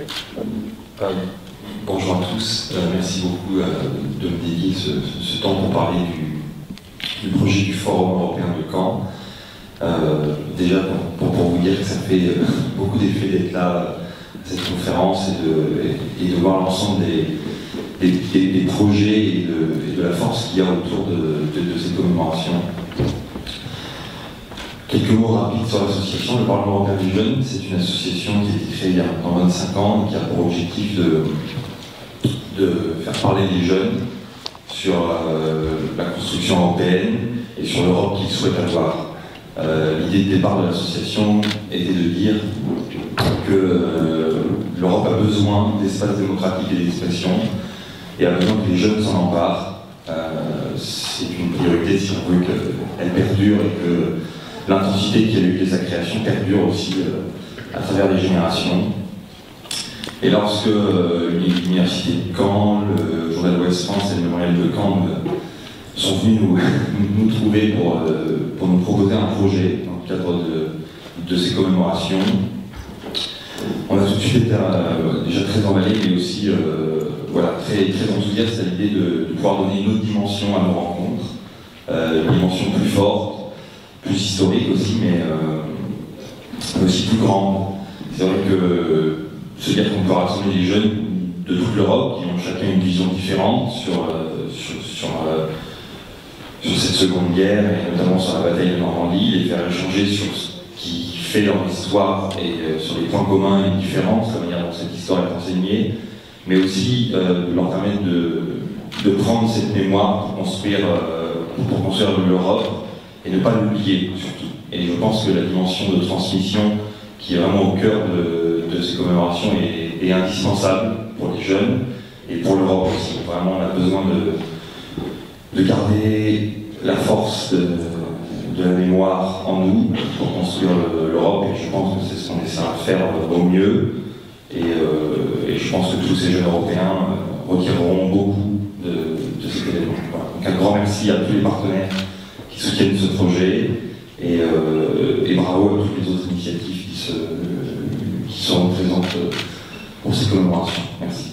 Euh, bonjour à tous, euh, merci beaucoup euh, de me dédier ce, temps pour parler du, projet du Forum européen de Caen. déjà pour, vous dire que ça fait beaucoup d'effet d'être là à cette conférence et de, voir l'ensemble des, projets et de, la force qu'il y a autour de ces commémorations. Quelques mots rapides sur l'association. Le Parlement européen des jeunes, c'est une association qui a été créée il y a 25 ans et qui a pour objectif de, faire parler les jeunes sur euh, la construction européenne et sur l'Europe qu'ils souhaitent avoir. Euh, l'idée de départ de l'association était de dire que euh, l'Europe a besoin d'espace démocratique et d'expression et a besoin que les jeunes s'en emparent. c'est une priorité si on veut qu'elle perdure et que l'intensité qu'il a eu de sa création perdure aussi euh, à travers les générations. Et lorsque euh, l'Université de Caen, le Journal Ouest France et le Mémorial de Caen euh, sont venus nous, trouver pour, pour, nous proposer un projet dans le cadre de, ces commémorations, on a tout de suite été déjà très emballé, mais aussi voilà, très, très enthousiaste à l'idée de, pouvoir donner une autre dimension à nos rencontres, une dimension plus forte, plus historique aussi, euh, mais aussi plus grande. C'est vrai que se dire qu'on peut rassembler des jeunes de toute l'Europe qui ont chacun une vision différente sur, euh, sur, euh, sur, cette seconde guerre et notamment sur la bataille de Normandie, les faire échanger sur ce qui fait leur histoire et sur les points communs et différences, la manière dont cette histoire est enseignée, mais aussi leur permettre de, de, prendre cette mémoire pour construire, pour construire l'Europe et ne pas l'oublier surtout. Et je pense que la dimension de transmission qui est vraiment au cœur de, ces commémorations est, indispensable pour les jeunes et pour l'Europe aussi. Vraiment, on a besoin de, de garder la force de, la mémoire en nous pour construire l'Europe et je pense que c'est ce qu'on essaie de faire au mieux. Euh, et, je pense que tous ces jeunes européens euh, retireront beaucoup de, de cet événement. Donc un grand merci à tous les partenaires soutiennent ce projet euh, et, bravo à toutes les autres initiatives qui, se, qui sont présentes pour ces commémorations. Merci.